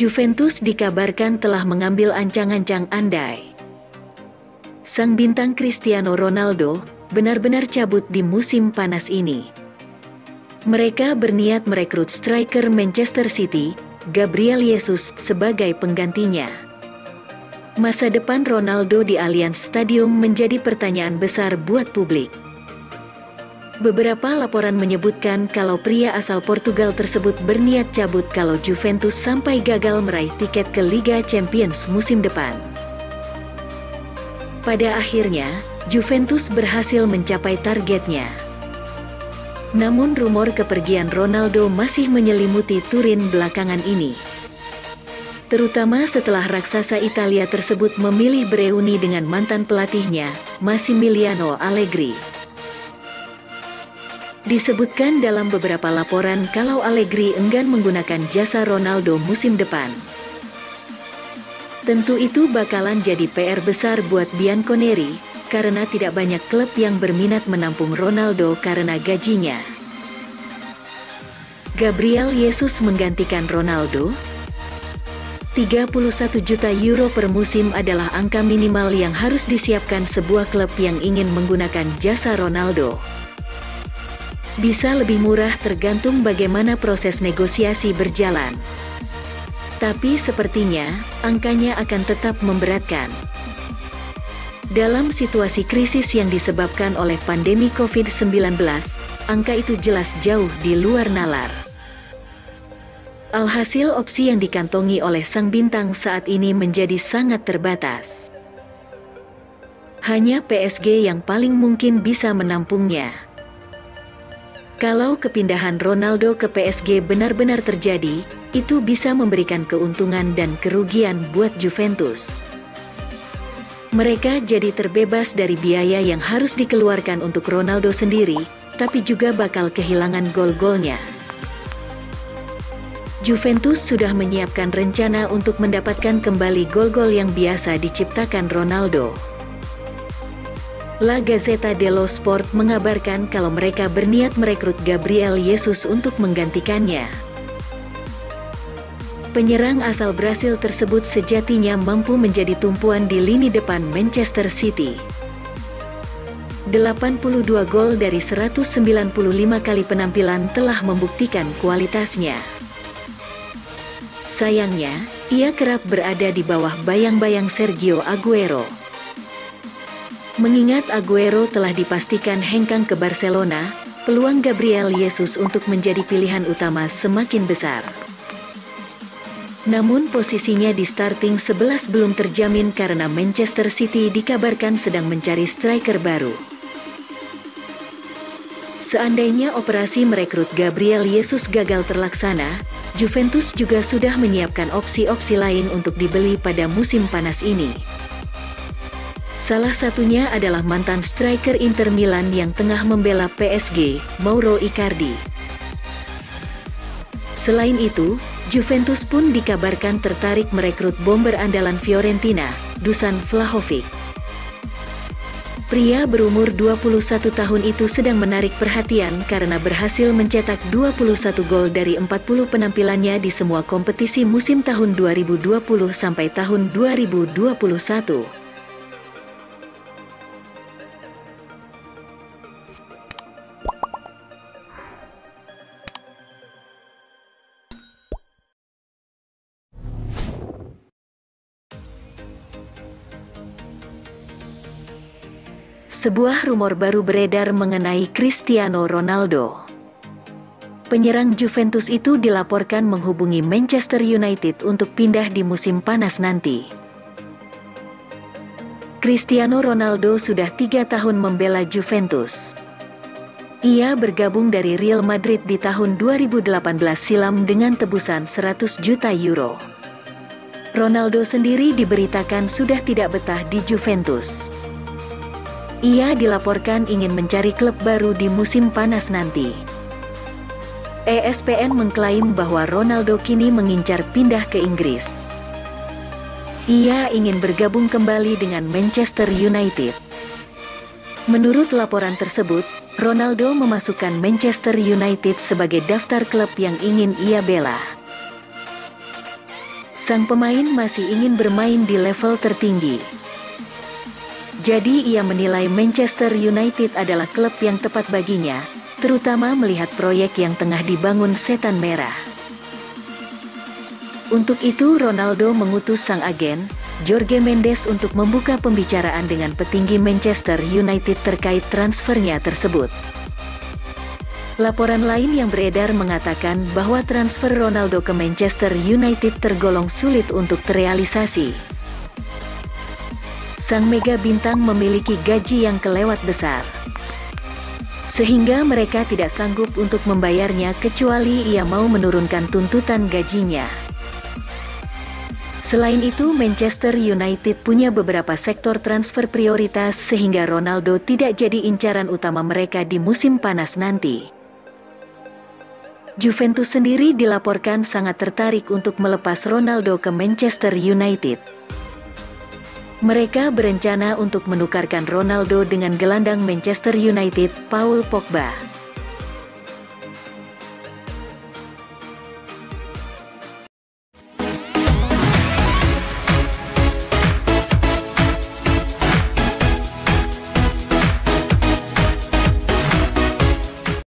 Juventus dikabarkan telah mengambil ancang-ancang andai. Sang bintang Cristiano Ronaldo benar-benar cabut di musim panas ini. Mereka berniat merekrut striker Manchester City, Gabriel Jesus, sebagai penggantinya. Masa depan Ronaldo di Allianz Stadium menjadi pertanyaan besar buat publik. Beberapa laporan menyebutkan kalau pria asal Portugal tersebut berniat cabut kalau Juventus sampai gagal meraih tiket ke Liga Champions musim depan. Pada akhirnya, Juventus berhasil mencapai targetnya. Namun rumor kepergian Ronaldo masih menyelimuti Turin belakangan ini. Terutama setelah raksasa Italia tersebut memilih bereuni dengan mantan pelatihnya, Massimiliano Allegri. Disebutkan dalam beberapa laporan kalau Allegri enggan menggunakan jasa Ronaldo musim depan. Tentu itu bakalan jadi PR besar buat Bianconeri, karena tidak banyak klub yang berminat menampung Ronaldo karena gajinya. Gabriel Jesus menggantikan Ronaldo, 31 juta euro per musim adalah angka minimal yang harus disiapkan sebuah klub yang ingin menggunakan jasa Ronaldo. Bisa lebih murah tergantung bagaimana proses negosiasi berjalan. Tapi sepertinya, angkanya akan tetap memberatkan. Dalam situasi krisis yang disebabkan oleh pandemi COVID-19, angka itu jelas jauh di luar nalar. Alhasil opsi yang dikantongi oleh sang bintang saat ini menjadi sangat terbatas. Hanya PSG yang paling mungkin bisa menampungnya. Kalau kepindahan Ronaldo ke PSG benar-benar terjadi, itu bisa memberikan keuntungan dan kerugian buat Juventus. Mereka jadi terbebas dari biaya yang harus dikeluarkan untuk Ronaldo sendiri, tapi juga bakal kehilangan gol-golnya. Juventus sudah menyiapkan rencana untuk mendapatkan kembali gol-gol yang biasa diciptakan Ronaldo. La Gazzetta dello Sport mengabarkan kalau mereka berniat merekrut Gabriel Jesus untuk menggantikannya. Penyerang asal Brasil tersebut sejatinya mampu menjadi tumpuan di lini depan Manchester City. 82 gol dari 195 kali penampilan telah membuktikan kualitasnya. Sayangnya, ia kerap berada di bawah bayang-bayang Sergio Aguero. Mengingat Aguero telah dipastikan hengkang ke Barcelona, peluang Gabriel Jesus untuk menjadi pilihan utama semakin besar. Namun posisinya di starting 11 belum terjamin karena Manchester City dikabarkan sedang mencari striker baru. Seandainya operasi merekrut Gabriel Jesus gagal terlaksana, Juventus juga sudah menyiapkan opsi-opsi lain untuk dibeli pada musim panas ini. Salah satunya adalah mantan striker Inter Milan yang tengah membela PSG, Mauro Icardi. Selain itu, Juventus pun dikabarkan tertarik merekrut bomber andalan Fiorentina, Dusan Vlahovic. Pria berumur 21 tahun itu sedang menarik perhatian karena berhasil mencetak 21 gol dari 40 penampilannya di semua kompetisi musim tahun 2020 sampai tahun 2021. Sebuah rumor baru beredar mengenai Cristiano Ronaldo. Penyerang Juventus itu dilaporkan menghubungi Manchester United untuk pindah di musim panas nanti. Cristiano Ronaldo sudah tiga tahun membela Juventus. Ia bergabung dari Real Madrid di tahun 2018 silam dengan tebusan 100 juta euro. Ronaldo sendiri diberitakan sudah tidak betah di Juventus. Ia dilaporkan ingin mencari klub baru di musim panas nanti. ESPN mengklaim bahwa Ronaldo kini mengincar pindah ke Inggris. Ia ingin bergabung kembali dengan Manchester United. Menurut laporan tersebut, Ronaldo memasukkan Manchester United sebagai daftar klub yang ingin ia bela. Sang pemain masih ingin bermain di level tertinggi. Jadi ia menilai Manchester United adalah klub yang tepat baginya, terutama melihat proyek yang tengah dibangun Setan Merah. Untuk itu Ronaldo mengutus sang agen, Jorge Mendes untuk membuka pembicaraan dengan petinggi Manchester United terkait transfernya tersebut. Laporan lain yang beredar mengatakan bahwa transfer Ronaldo ke Manchester United tergolong sulit untuk terrealisasi. Sang mega bintang memiliki gaji yang kelewat besar. Sehingga mereka tidak sanggup untuk membayarnya kecuali ia mau menurunkan tuntutan gajinya. Selain itu Manchester United punya beberapa sektor transfer prioritas sehingga Ronaldo tidak jadi incaran utama mereka di musim panas nanti. Juventus sendiri dilaporkan sangat tertarik untuk melepas Ronaldo ke Manchester United. Mereka berencana untuk menukarkan Ronaldo dengan gelandang Manchester United, Paul Pogba.